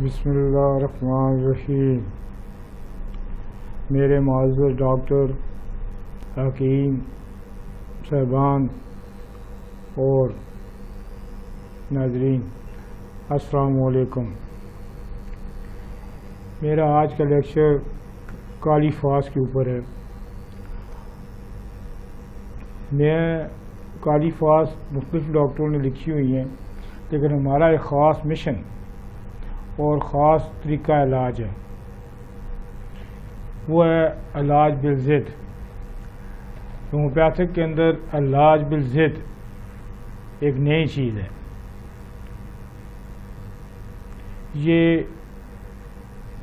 بسم اللہ الرحمن الرحیم۔ میرے معذر ڈاکٹر، حکیم، صاحبان اور ناظرین، السلام علیکم۔ میرا آج کا لیکچر کالی فاس کے اوپر ہے۔ میں کالی فاس مختلف ڈاکٹروں نے لکھی ہوئی ہیں، لیکن ہمارا ایک خاص مشن اور خاص طریقہ علاج ہے۔ وہ ہے علاج بالزد ہومیوپیتھک کے اندر علاج بالزد ایک نئی چیز ہے۔ یہ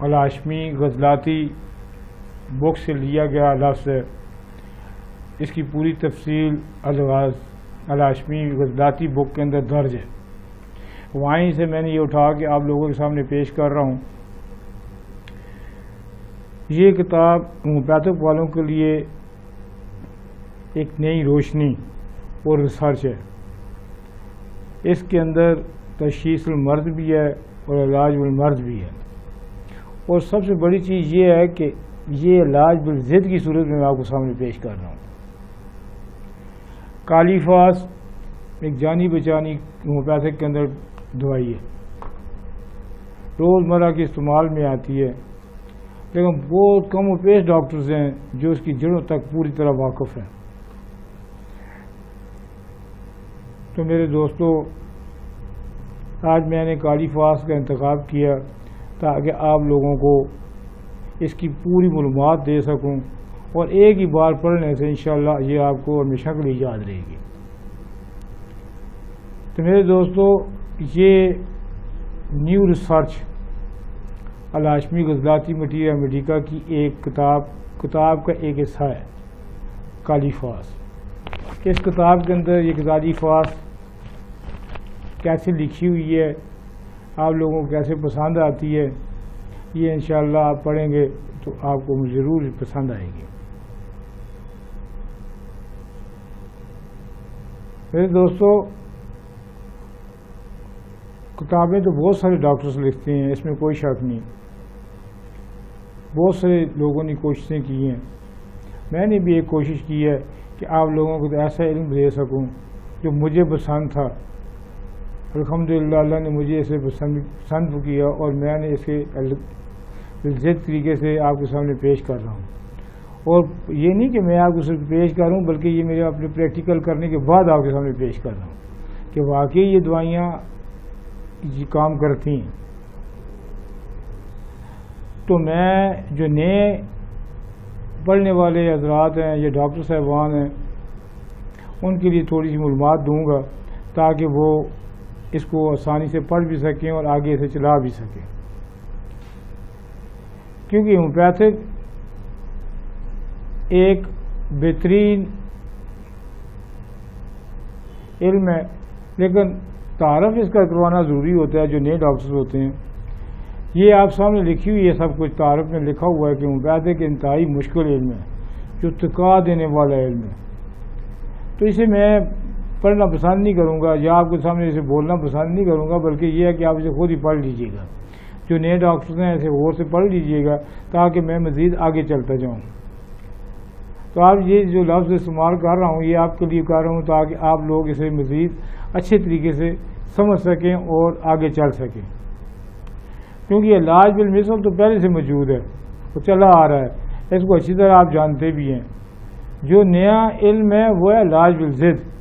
علاشمی غزلاتی بک سے لیا گیا لفظ ہے۔ اس کی پوری تفصیل الغاز علاشمی غزلاتی بک کے اندر درج ہے۔ وہیں سے میں نے یہ اٹھا کے آپ لوگوں کے سامنے پیش کر رہا ہوں۔ یہ کتاب ہومیوپیتھک والوں کے لیے ایک نئی روشنی اور ریسرچ ہے۔ اس کے اندر تشخیص المرض بھی ہے اور علاج المرض بھی ہے۔ اور سب سے بڑی چیز یہ ہے کہ یہ علاج بالزد کی صورت میں میں آپ کو سامنے پیش کر رہا ہوں۔ کالی فاس ایک جانی بچانی ہومیوپیتھک کے اندر دوائی ہے روزمرہ کے استعمال میں آتی ہے۔ لیکن بہت کم و پیش ڈاکٹرز ہیں جو اس کی جڑوں تک پوری طرح واقف ہیں۔ تو میرے دوستو، آج میں نے کالی فاس کا انتخاب کیا تاکہ آپ لوگوں کو اس کی پوری معلومات دے سکوں اور ایک ہی بار پڑھنے سے انشاءاللہ یہ آپ کو ہمیشہ کے لیے یاد رہے گی۔ تو میرے دوستو یہ نیو ریسرچ الاشمی غزلاتی مٹیریا میڈیکا کی ایک کتاب کتاب کا ایک حصہ ہے، کالی فاس۔ اس کتاب کے اندر یہ کالی فاس کیسے لکھی ہوئی ہے، آپ لوگوں کو کیسے پسند آتی ہے، یہ انشاءاللہ آپ پڑھیں گے تو آپ کو ضرور پسند آئے گی۔ میرے دوستو کتابیں تو بہت سارے ڈاکٹرز لکھتے ہیں، اس میں کوئی شک نہیں۔ بہت سارے لوگوں نے کوششیں کی ہیں۔ میں نے بھی ایک کوشش کی ہے کہ آپ لوگوں کو ایسا علم دے سکوں جو مجھے پسند تھا۔ الحمد للہ اللہ نے مجھے اسے پسند پسند کیا اور میں نے اسے ضد طریقے سے آپ کے سامنے پیش کر رہا ہوں۔ اور یہ نہیں کہ میں آپ کو صرف پیش کر رہا ہوں، بلکہ یہ میرے اپنے پریکٹیکل کرنے کے بعد آپ کے سامنے پیش کر رہا ہوں کہ واقعی یہ دوائیاں جی کام کرتی ہیں۔ تو میں جو نئے پڑھنے والے حضرات ہیں یا ڈاکٹر صاحبان ہیں، ان کے لیے تھوڑی سی معلومات دوں گا تاکہ وہ اس کو آسانی سے پڑھ بھی سکیں اور آگے سے چلا بھی سکیں۔ کیونکہ ہومیوپیتھک ایک بہترین علم ہے، لیکن تعارف اس کا کروانا ضروری ہوتا ہے جو نئے ڈاکٹرز ہوتے ہیں۔ یہ آپ سامنے لکھی ہوئی ہے سب کچھ تعارف میں لکھا ہوا ہے کہ مبید کے انتہائی مشکل علم ہے جو تکا دینے والا علم ہے۔ تو اسے میں پڑھنا پسند نہیں کروں گا یا آپ کے سامنے اسے بولنا پسند نہیں کروں گا، بلکہ یہ ہے کہ آپ اسے خود ہی پڑھ لیجیے گا۔ جو نئے ڈاکٹرز ہیں اسے غور سے پڑھ لیجیے گا تاکہ میں مزید آگے چلتا جاؤں۔ تو آپ یہ جو لفظ استعمال کر رہا ہوں، یہ آپ کے لیے کر رہا ہوں تاکہ آپ لوگ اسے مزید اچھے طریقے سے سمجھ سکیں اور آگے چل سکیں۔ کیونکہ یہ لاج بالمثل تو پہلے سے موجود ہے، وہ چلا آ رہا ہے۔ اس کو اچھی طرح آپ جانتے بھی ہیں۔ جو نیا علم ہے، وہ ہے لاج بالزد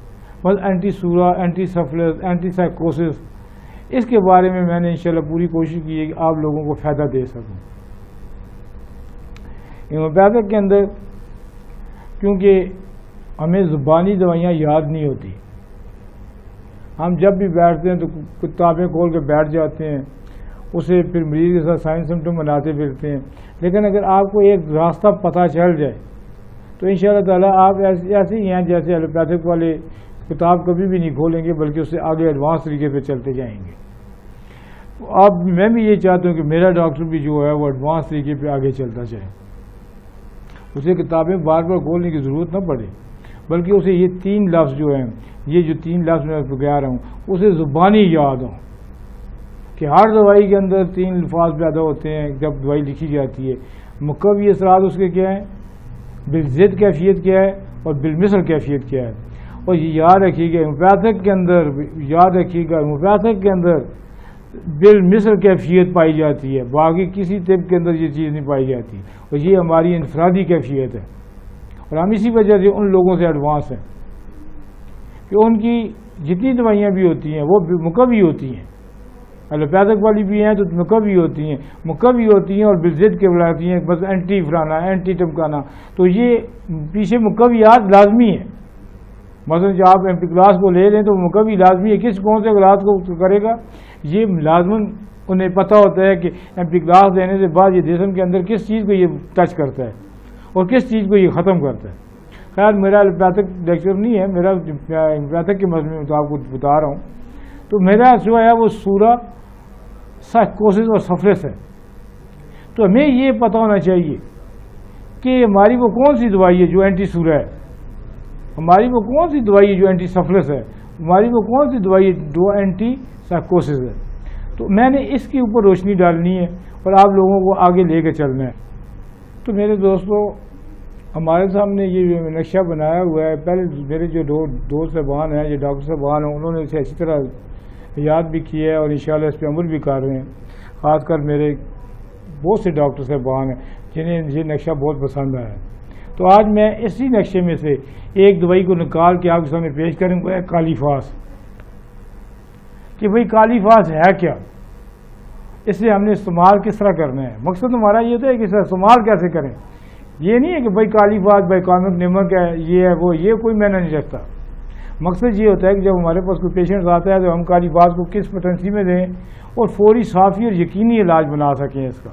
بس اینٹی سورا اینٹی سفلس اینٹی سائیکوسس اس کے بارے میں میں نے انشاءاللہ پوری کوشش کی ہے کہ آپ لوگوں کو فائدہ دے سکوں۔ ہومیوپیتھک کے اندر، کیونکہ ہمیں زبانی دوائیاں یاد نہیں ہوتی۔ ہم جب بھی بیٹھتے ہیں تو کتابیں کھول کے بیٹھ جاتے ہیں، اسے پھر مریض کے ساتھ سائنس سمٹم بناتے پھرتے ہیں۔ لیکن اگر آپ کو ایک راستہ پتہ چل جائے، تو ان شاء اللہ تعالیٰ آپ ایسے ہی ہیں جیسے ایلوپیتھک والے کتاب کبھی بھی نہیں کھولیں گے، بلکہ اس سے آگے ایڈوانس طریقے پہ چلتے جائیں گے۔ اب میں بھی یہ چاہتا ہوں کہ میرا ڈاکٹر بھی جو ہے وہ ایڈوانس طریقے پہ آگے چلتا جائے۔ اسے کتابیں بار بار کھولنے کی ضرورت نہ پڑے۔ بلکہ اسے یہ تین لفظ جو ہیں، یہ جو تین لفظ میں کہہ رہا ہوں، اسے زبانی یاد ہوں کہ ہر دوائی کے اندر تین الفاظ پیدا ہوتے ہیں، جب دوائی لکھی جاتی ہے۔ مقوی اثرات اس کے کیا ہیں؟ بالزد کیفیت کیا ہے اور بالمثل کیفیت کیا ہے۔ اور یہ یاد رکھیے گا ہومیوپیتھک کے اندر، یاد رکھیے گا ہومیوپیتھک کے اندر بالمثل کیفیت پائی جاتی ہے۔ باقی کسی طب کے اندر یہ چیز نہیں پائی جاتی۔ اور یہ ہماری انفرادی کیفیت ہے۔ اور ہم اسی وجہ سے ان لوگوں سے ایڈوانس ہیں کہ ان کی جتنی دوائیاں بھی ہوتی ہیں وہ مکوی ہوتی ہیں۔ الوپیتھک والی بھی ہیں تو مکوی ہوتی ہیں۔ مکوی ہوتی ہیں اور بزد کے بلاتی ہیں بس اینٹی فرانا اینٹی ٹمکانا تو یہ پیچھے مکویات لازمی ہیں۔ مثلا جب آپ ایم پی کلاس کو لے لیں تو مکوی لازمی ہے۔ کس کون سے کلاس کو کرے گا؟ یہ لازمن انہیں پتہ ہوتا ہے کہ ایم پی کلاس دینے سے بعد یہ جسم کے اندر کس چیز کو یہ ٹچ کرتا ہے۔ اور کس چیز کو یہ ختم کرتا ہے خیر، میرا الپیتھک لیکچر نہیں ہے، میرا الپیتھک کے مضمون میں تو آپ کو بتا رہا ہوں۔ تو میرا جو ہے وہ سورہ سائکوسس اور سفرس ہے۔ تو ہمیں یہ پتہ ہونا چاہیے کہ ہماری وہ کون سی دوائی ہے جو اینٹی سورہ ہے؟ ہماری وہ کون سی دوائی ہے جو اینٹی سفرس ہے؟ ہماری وہ کون سی دوائی ہے جو اینٹی سائکوسس ہے؟ تو میں نے اس کے اوپر روشنی ڈالنی ہے اور آپ لوگوں کو آگے لے کے چلنا ہے۔ تو میرے دوستوں ہمارے سامنے یہ نقشہ بنایا ہوا ہے، پہلے میرے جو دو دوست صاحبان ہیں، جو ڈاکٹر صاحبان ہیں، انہوں نے اسے اچھی طرح یاد بھی کی ہے اور انشاءاللہ اس پہ عمل بھی کر رہے ہیں۔ خاص کر میرے بہت سے ڈاکٹر صاحبان ہیں جنہیں یہ نقشہ بہت پسند آیا ہے۔ تو آج میں اسی نقشے میں سے ایک دوائی کو نکال کے آپ کے سامنے پیش کروں گا کالی فاس۔ کہ بھئی کالی فاس ہے کیا؟ اس سے ہم نے استعمال کس طرح کرنا ہے؟ مقصد ہمارا یہ ہوتا ہے کہ استعمال کیسے کریں؟ یہ نہیں ہے کہ بھائی کالی بات، بھائی کامک نمک ہے، یہ ہے، وہ، یہ کوئی میں نہیں رکھتا۔ مقصد یہ ہوتا ہے کہ جب ہمارے پاس کوئی پیشنٹ آتا ہے تو ہم کالی بات کو کس پوٹینسی میں دیں اور فوری صافی اور یقینی علاج بنا سکیں اس کا۔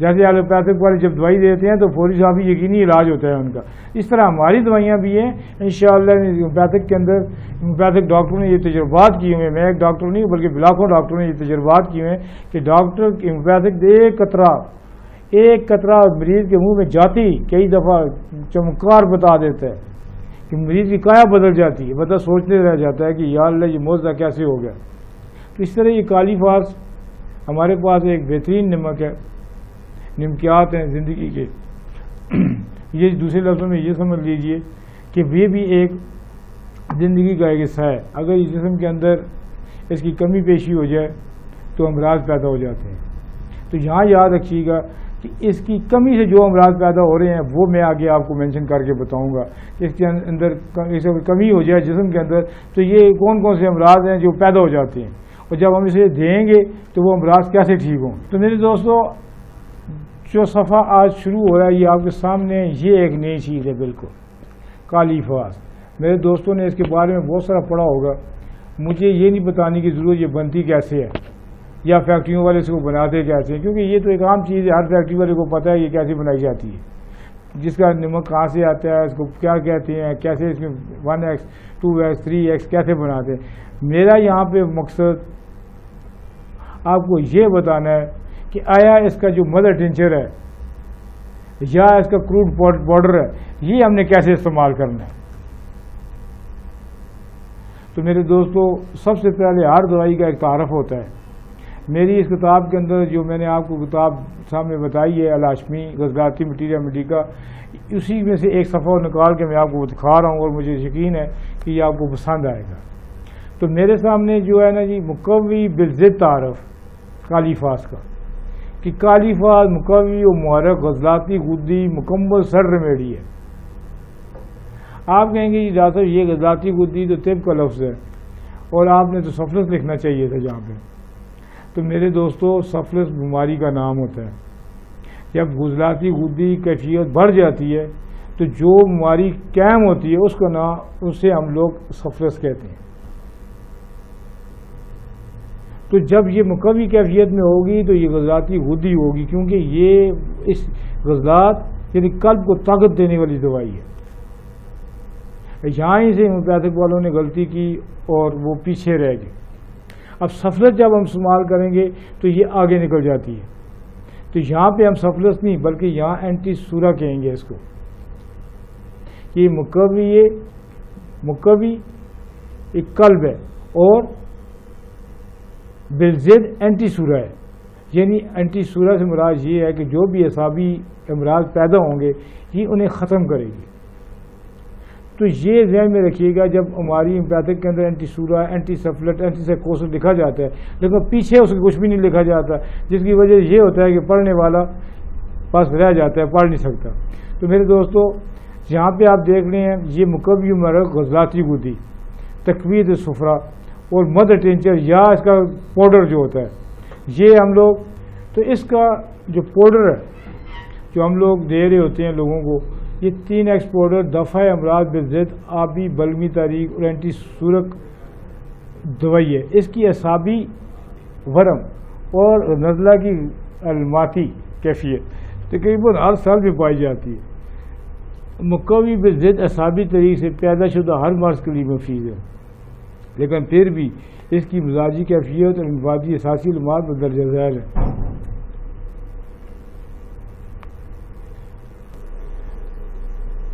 جیسے ایلوپیتھک والے جب دوائی دیتے ہیں تو فوری صافی یقینی علاج ہوتا ہے ان کا۔ اس طرح ہماری دوائیاں بھی ہیں۔ انشاءاللہ شاء کے اندر ہومیوپیتھک ڈاکٹروں نے یہ تجربات کیے ہوئے میں ایک ڈاکٹر نہیں بلکہ بلاکوں ڈاکٹروں نے یہ تجربات کیے ہوئے کہ ڈاکٹر ہومیوپیتھک ایک قطرہ ایک قطرہ مریض کے منہ میں جاتی، کئی دفعہ چمکار بتا دیتا ہے کہ مریض کی کایا بدل جاتی ہے۔ بتا سوچتے رہ جاتا ہے کہ یا اللہ، یہ موزہ کیسے ہو گیا؟ تو اس طرح یہ کالی فاس ہمارے پاس ایک بہترین نمک ہے۔ نمکیات ہیں زندگی کے۔ یہ دوسرے لفظوں میں یہ سمجھ لیجیے کہ وہ بھی ایک زندگی کا ایک حصہ ہے۔ اگر اس جسم کے اندر اس کی کمی پیشی ہو جائے تو امراض پیدا ہو جاتے ہیں۔ تو یہاں یاد رکھیے گا کہ اس کی کمی سے جو امراض پیدا ہو رہے ہیں، وہ میں آگے آپ کو مینشن کر کے بتاؤں گا۔ کہ اس کے اندر اس کمی ہو جائے جسم کے اندر، تو یہ کون کون سے امراض ہیں جو پیدا ہو جاتے ہیں؟ اور جب ہم اسے دیں گے تو وہ امراض کیسے ٹھیک ہوں؟ تو میرے دوستوں جو صفحہ آج شروع ہو رہا ہے، یہ آپ کے سامنے یہ ایک نئی چیز ہے بالکل۔ کالی فاس میرے دوستوں نے اس کے بارے میں بہت سارا پڑھا ہوگا۔ مجھے یہ نہیں بتانے کی ضرورت یہ بنتی کیسے ہے، یا فیکٹریوں والے اس کو بناتے کیسے ہیں، کیونکہ یہ تو ایک عام چیز ہے، ہر فیکٹری والے کو پتہ ہے یہ کیسے بنائی جاتی ہے۔ جس کا نمک کہاں سے آتا ہے، اس کو کیا کہتے ہیں، کیسے اس میں one X, two X, three X کیسے بناتے ہیں۔ میرا یہاں پہ مقصد آپ کو یہ بتانا ہے کہ آیا اس کا جو مدر ٹینچر ہے، یا اس کا کروڈ بارڈر ہے، یہ ہم نے کیسے استعمال کرنا ہے؟ تو میرے دوستو، سب سے پہلے ہر دوائی کا ایک تعارف ہوتا ہے۔ میری اس کتاب کے اندر جو میں نے آپ کو کتاب سامنے بتائی ہے، الاشمی، غزلاتی مٹیریا مٹی کا اسی میں سے ایک صفحہ نکال کے میں آپ کو دکھا رہا ہوں اور مجھے یقین ہے کہ یہ آپ کو پسند آئے گا۔ تو میرے سامنے جو ہے نا جی مکوی بالزد تعارف کالی فاس کا کہ کالی فاس مکوی و محرک غزلاتی گدی مکمل سر ریمیڈی ہے۔ آپ کہیں گے جی صاحب، یہ غزلاتی گدی تو طب کا لفظ ہے اور آپ نے تو سفلس لکھنا چاہیے تھا جہاں پہ۔ تو میرے دوستو، سفلس بیماری کا نام ہوتا ہے۔ جب غزلاتی گدی کیفیت بڑھ جاتی ہے، تو جو بیماری قائم ہوتی ہے، اس کا نام، اسے ہم لوگ سفلس کہتے ہیں۔ تو جب یہ مقوی کیفیت میں ہوگی تو یہ غزلاتی غدی ہوگی، کیونکہ یہ اس غزلات یعنی قلب کو طاقت دینے والی دوائی ہے۔ یہاں ہی سے ہومیوپیتھک والوں نے غلطی کی اور وہ پیچھے رہ گئے۔ اب سفلت جب ہم استعمال کریں گے تو یہ آگے نکل جاتی ہے۔ تو یہاں پہ ہم سفلت نہیں، بلکہ یہاں اینٹی سورا کہیں گے اس کو۔ یہ مقوی مقوی ایک قلب ہے اور بالزد اینٹی سورہ ہے۔ یعنی اینٹی سورہ سے مراد یہ ہے کہ جو بھی اعصابی امراض پیدا ہوں گے، یہ انہیں ختم کرے گی۔ تو یہ ذہن میں رکھیے گا جب ہماری امپیتھک کے اندر اینٹی سورا اینٹی سفلٹ اینٹی سیکوس لکھا جاتا ہے، لیکن پیچھے اس کو کچھ بھی نہیں لکھا جاتا، جس کی وجہ یہ ہوتا ہے کہ پڑھنے والا پاس رہ جاتا ہے، پڑھ نہیں سکتا۔ تو میرے دوستو، یہاں پہ آپ دیکھ رہے ہیں یہ مکبی مرغ غزلاتی گودی تقوید سفرا۔ اور مدر ٹینچر یا اس کا پاؤڈر جو ہوتا ہے، یہ ہم لوگ، تو اس کا جو پاؤڈر ہے، جو ہم لوگ دے رہے ہوتے ہیں لوگوں کو، یہ تین ایکسپورٹر دفعہ امراض بزد آبی بلمی تاریخ اور اینٹی سورک دوائی ہے۔ اس کی اعصابی ورم اور نزلہ کی الماتی کیفیت تقریباً ہر سال بھی پائی جاتی ہے۔ مقوی بزد اعصابی طریقے سے پیدا شدہ ہر مرض کے لیے مفید ہے۔ لیکن پھر بھی اس کی مزاجی کیفیت اور انفادی احساسی علمات میں درجہ ذیل ہے۔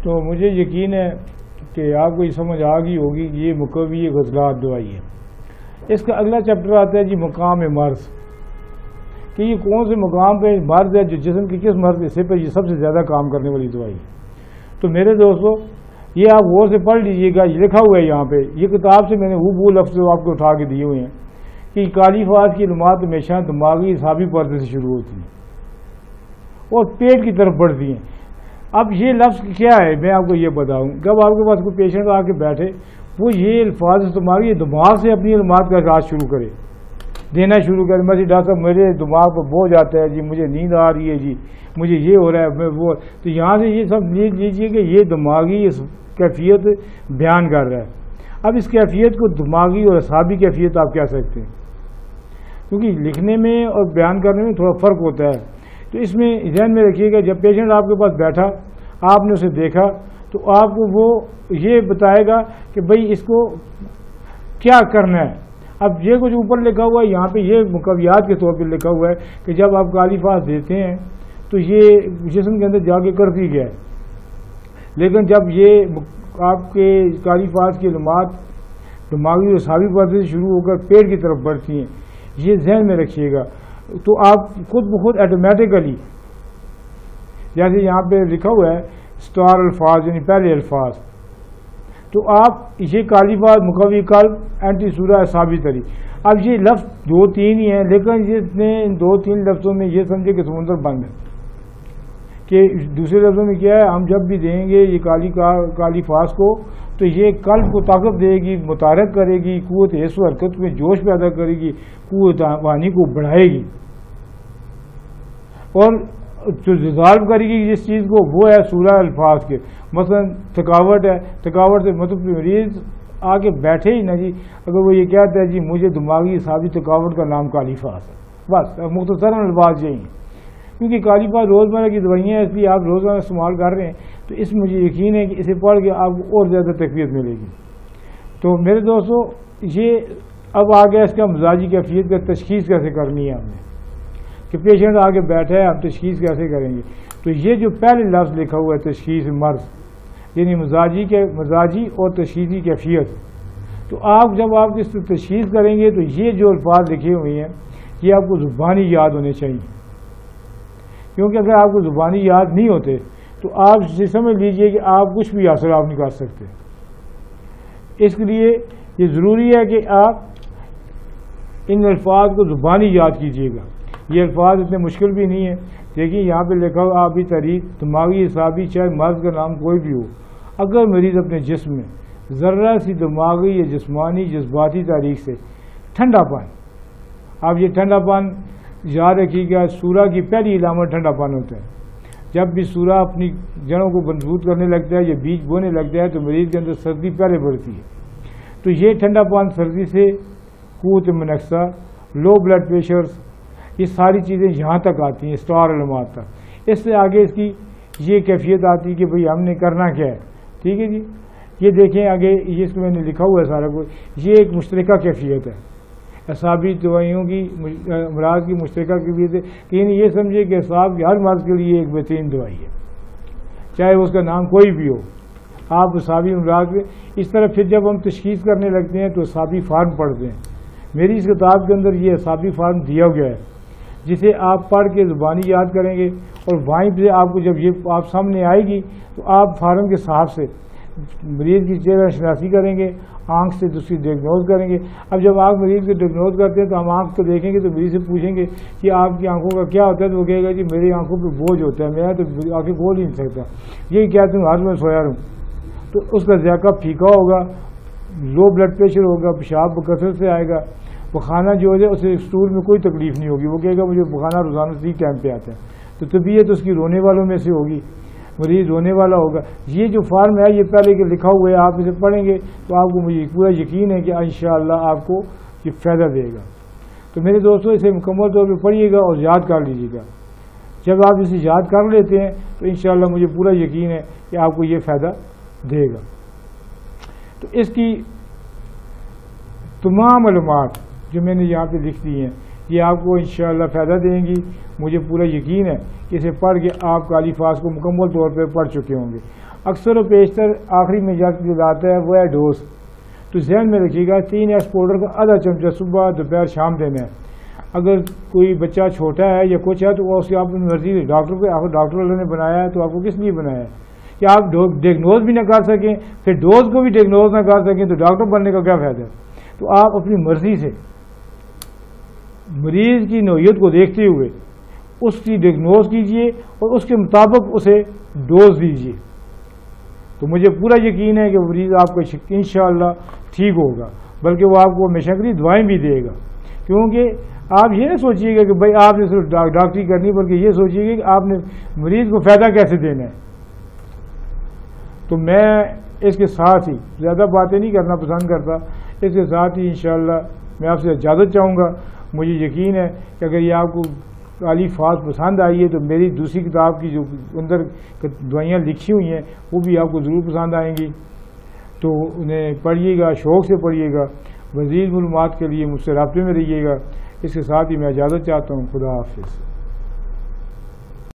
تو مجھے یقین ہے کہ آپ کو یہ سمجھ آ گئی ہوگی کہ یہ مقوی غزلات دوائی ہے۔ اس کا اگلا چیپٹر آتا ہے جی مقام مرض۔ کہ یہ کون سے مقام پہ مرض ہے جو جسم کی کس مرض حصے پہ یہ سب سے زیادہ کام کرنے والی دوائی ہے۔ تو میرے دوستو یہ آپ غور سے پڑھ لیجیے گا، یہ لکھا ہوا ہے یہاں پہ۔ یہ کتاب سے میں نے وہ وہ لفظ آپ کو اٹھا کے دیے ہوئے ہیں کہ کالی فاس کی علمات ہمیشہ دماغی حسابی پردے سے شروع ہوتی ہیں اور پیٹ کی طرف بڑھتی ہیں۔ اب یہ لفظ کیا ہے؟ میں آپ کو یہ بتاؤں۔ جب آپ کے پاس کوئی پیشنٹ آ کے بیٹھے، وہ یہ الفاظ استعمال یہ دماغ سے اپنی علمات کا راز شروع کرے۔ دینا شروع کرے میں ڈاکٹر صاحب میرے دماغ پر بوجھ جاتا ہے جی مجھے نیند آ رہی ہے جی مجھے یہ ہو رہا ہے، میں وہ، تو یہاں سے یہ سب لے لیجیے کہ یہ دماغی کیفیت بیان کر رہا ہے۔ اب اس کیفیت کو دماغی اور اصابی کیفیت آپ کہہ سکتے ہیں۔ کیونکہ لکھنے میں اور بیان کرنے میں تھوڑا فرق ہوتا ہے۔ تو اس میں ذہن میں رکھیے گا، جب پیشنٹ آپ کے پاس بیٹھا، آپ نے اسے دیکھا، تو آپ کو وہ یہ بتائے گا کہ بھئی اس کو کیا کرنا ہے۔ اب یہ کچھ اوپر لکھا ہوا ہے، یہاں پہ یہ مقویات کے طور پہ لکھا ہوا ہے کہ جب آپ کالی فاس دیتے ہیں تو یہ جسم کے اندر جا کے کرتی گیا ہے؟ لیکن جب یہ آپ کے کالی فاس کی علمات دماغی اور سابی پردے سے شروع ہو کر پیٹ کی طرف بڑھتی ہیں، یہ ذہن میں رکھیے گا۔ تو آپ خود بخود ایٹومیٹیکلی جیسے یہاں پہ لکھا ہوا ہے اسٹار الفاظ یعنی پہلے الفاظ۔ تو آپ یہ کالی مقوی قلب، اینٹی سورہ ثابی تری۔ اب یہ لفظ دو تین ہی ہیں، لیکن جس نے ان دو تین لفظوں میں یہ سمجھے کہ سمندر بند ہے۔ کہ دوسرے لفظوں میں کیا ہے، ہم جب بھی دیں گے یہ کالی کالی فاس کو، تو یہ قلب کو طاقت دے گی متارک کرے گی، قوت حص و حرکت میں جوش پیدا کرے گی، قوت وانی کو بڑھائے گی۔ اور جو ریزالو کرے گی جس چیز کو، وہ ہے سورہ الفاظ کے۔ مثلا تھکاوٹ ہے، تھکاوٹ سے مطلب مریض آ کے بیٹھے ہی نا جی اگر وہ یہ کہتا ہے جی مجھے دماغی حسابی تھکاوٹ کا نام کالیفاس ہے۔ بس مختصر الفاظ یہی ہیں۔ کیونکہ کالی روزمرہ کی دوائیاں ہیں، اس لیے آپ روزانہ استعمال کر رہے ہیں۔ تو اس مجھے یقین ہے کہ اسے پڑھ کے آپ کو اور زیادہ تقویت ملے گی۔ تو میرے دوستو، یہ اب آ گیا اس کا مزاجی کیفیت کا تشخیص کیسے کرنی ہے ہم نے؟ کہ پیشنٹ آگے بیٹھا ہے ہم تشخیص کیسے کریں گے؟ تو یہ جو پہلے لفظ لکھا ہوا ہے، تشخیص مرض یعنی مزاجی کے مزاجی اور تشخیصی کیفیت۔ تو آپ جب آپ اس تشخیص کریں گے تو یہ جو الفاظ لکھے ہوئے ہیں، یہ آپ کو زبانی یاد ہونے چاہیے۔ کیونکہ اگر آپ کو زبانی یاد نہیں ہوتے، تو آپ یہ سمجھ لیجیے کہ آپ کچھ بھی حاصل آپ نہیں کر سکتے اس لیے یہ ضروری ہے کہ آپ ان الفاظ کو زبانی یاد کیجیے گا۔ یہ الفاظ اتنے مشکل بھی نہیں ہے دیکھیے یہاں پہ لکھا ہوا آبی تاریخ، دماغی حسابی چاہے، مرض کا نام کوئی بھی ہو۔ اگر مریض اپنے جسم میں ذرا سی دماغی یا جسمانی، جذباتی تاریخ سے ٹھنڈا پان اب یہ ٹھنڈا پان یاد رکھیے گا سورہ کی پہلی علامت ٹھنڈا پان ہوتا ہے۔ جب بھی سورہ اپنی جڑوں کو مضبوط کرنے لگتا ہے یا بیج بونے لگتا ہے تو مریض کے اندر سردی پہلے بڑھتی ہے۔ تو یہ ٹھنڈا پان سردی سے قوت منقصہ لو بلڈ پریشرز یہ ساری چیزیں یہاں تک آتی ہیں، اسٹار علمات تک۔ اس سے آگے اس کی یہ کیفیت آتی ہے کہ بھئی ہم نے کرنا کیا ہے۔ ٹھیک ہے جی؟ یہ دیکھیں آگے، یہ اس کو میں نے لکھا ہوا ہے سارا کچھ۔ یہ ایک مشترکہ کیفیت ہے۔ اصابی دوائیوں کی امراض کی مشترکہ کیفیت ہے کہ یعنی یہ سمجھے کہ اصاب کی ہر مرض کے لیے ایک بہترین دوائی ہے۔ چاہے اس کا نام کوئی بھی ہو۔ آپ اصابی امراض میں اس طرح پھر جب ہم تشخیص کرنے لگتے ہیں تو اصابی فارم پڑھتے ہیں۔ میری اس کتاب کے اندر یہ حسابی فارم دیا گیا ہے۔ جسے آپ پڑھ کے زبانی یاد کریں گے اور وہیں پہ آپ کو جب یہ آپ سامنے آئے گی تو آپ فارم کے صاحب سے مریض کی چہرہ شناسی کریں گے، آنکھ سے دوسری ڈیگنوز کریں گے۔ اب جب آپ مریض کو ڈیگنوز کرتے ہیں تو ہم آنکھ کو دیکھیں گے تو مریض سے پوچھیں گے کہ آپ کی آنکھوں کا کیا ہوتا ہے تو وہ کہے گا جی میری آنکھوں پہ بوجھ ہوتا ہے، میں تو آنکھیں کھول ہی نہیں سکتا۔ یہی کیا تم ہاتھ میں سویا رہوں تو اس کا ذائقہ پھیکا ہوگا لو بلڈ پریشر ہوگا، پیشاب کثرت سے آئے گا۔ پخانہ جو ہے اسے اسٹول میں کوئی تکلیف نہیں ہوگی۔ وہ کہے گا، مجھے پخانہ روزانہ اسی ٹائم پہ آتا ہے۔ تو طبیعت اس کی رونے والوں میں سے ہوگی۔ مریض رونے والا ہوگا۔ یہ جو فارم ہے، یہ پہلے کہ لکھا ہوا ہے، آپ اسے پڑھیں گے تو آپ کو مجھے پورا یقین ہے کہ انشاءاللہ اللہ آپ کو یہ فائدہ دے گا۔ تو میرے دوستوں اسے مکمل طور پہ پڑھیے گا اور یاد کر لیجیے گا۔ جب آپ اسے یاد کر لیتے ہیں تو انشاءاللہ مجھے پورا یقین ہے کہ آپ کو یہ فائدہ دے گا۔ تو اس کی تمام علومات جو میں نے یہاں پہ لکھ دی ہیں، یہ آپ کو انشاءاللہ فائدہ دیں گی۔ مجھے پورا یقین ہے کہ اسے پڑھ کے آپ کالی فاس کو مکمل طور پہ پڑھ چکے ہوں گے۔ اکثر و بیشتر آخری میں جا کے آتا ہے، وہ ہے ڈوز۔ تو ذہن میں رکھیے گا، تین ایکس پاؤڈر کا آدھا چمچہ صبح، دوپہر، شام دینا ہے۔ اگر کوئی بچہ چھوٹا ہے یا کچھ ہے تو وہ اس کی آپ مرضی ڈاکٹر کو ڈاکٹر والوں نے بنایا ہے تو آپ کو کس لیے بنایا ہے؟ کہ آپ ڈیگنوز بھی نہ کر سکیں، پھر ڈوز کو بھی ڈیگنوز نہ کر سکیں تو ڈاکٹر بننے کا کیا فائدہ ہے؟ تو آپ اپنی مرضی سے مریض کی نوعیت کو دیکھتے ہوئے اس کی ڈیگنوز کیجیے اور اس کے مطابق اسے ڈوز دیجیے۔ تو مجھے پورا یقین ہے کہ مریض آپ کا انشاءاللہ ٹھیک ہوگا، بلکہ وہ آپ کو ہمیشہ کے لیے دعائیں بھی دے گا۔ کیونکہ آپ یہ نہ سوچیے گا کہ بھائی آپ نے صرف ڈاکٹری کرنی بلکہ یہ سوچیے گا کہ آپ نے مریض کو فائدہ کیسے دینا ہے۔ تو میں اس کے ساتھ ہی زیادہ باتیں نہیں کرنا پسند کرتا، اس کے ساتھ ہی انشاءاللہ میں آپ سے اجازت چاہوں گا۔ مجھے یقین ہے کہ اگر یہ آپ کو کالی فاس پسند آئی ہے تو میری دوسری کتاب کی جو اندر دوائیاں لکھی ہوئی ہیں، وہ بھی آپ کو ضرور پسند آئیں گی۔ تو انہیں پڑھیے گا، شوق سے پڑھیے گا۔ مزید معلومات کے لیے مجھ سے رابطے میں رہیے گا۔ اس کے ساتھ ہی میں اجازت چاہتا ہوں۔ خدا حافظ۔